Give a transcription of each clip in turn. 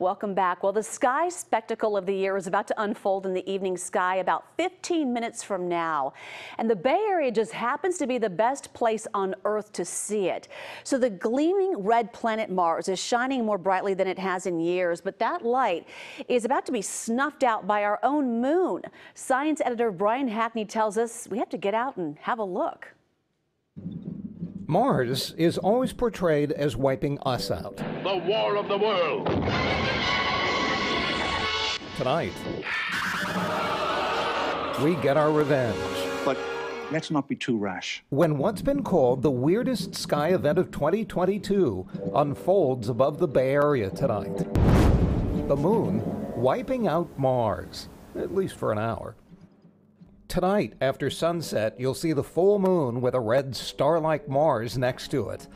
Welcome back. Well, the sky spectacle of the year is about to unfold in the evening sky about 15 minutes from now. And the Bay Area just happens to be the best place on Earth to see it. So the gleaming red planet Mars is shining more brightly than it has in years, but that light is about to be snuffed out by our own moon. Science editor Brian Hackney tells us we have to get out and have a look. Mars is always portrayed as wiping us out. The war of the world. Tonight, we get our revenge. But let's not be too rash. When what's been called the weirdest sky event of 2022 unfolds above the Bay Area tonight. The moon wiping out Mars, at least for an hour. Tonight, after sunset, you'll see the full moon with a red star-like Mars next to it.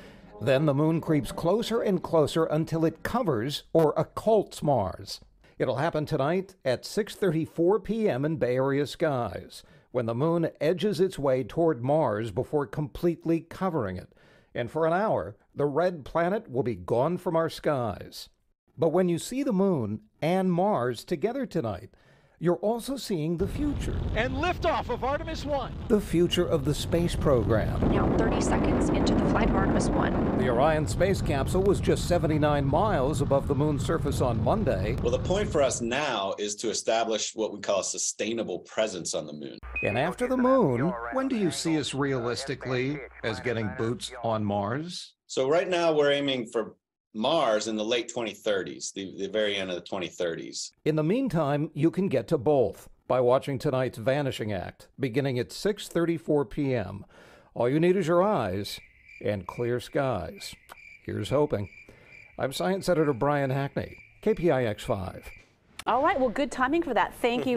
Then the moon creeps closer and closer until it covers or occults Mars. It'll happen tonight at 6:34 p.m. in Bay Area skies, when the moon edges its way toward Mars before completely covering it. And for an hour, the red planet will be gone from our skies. But when you see the moon and Mars together tonight, you're also seeing the future. And liftoff of Artemis 1. The future of the space program. Now 30 seconds into the flight of Artemis 1. The Orion space capsule was just 79 miles above the moon's surface on Monday. Well, the point for us now is to establish what we call a sustainable presence on the moon. And after the moon, when do you see us realistically as getting boots on Mars? So right now we're aiming for Mars in the late 2030s, the, the very end of the 2030s. In the meantime, you can get to both by watching tonight's Vanishing Act, beginning at 6:34 p.m. All you need is your eyes and clear skies. Here's hoping. I'm science editor Brian Hackney, KPIX 5. All right, well, good timing for that. Thank you.